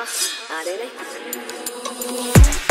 huh? I did it.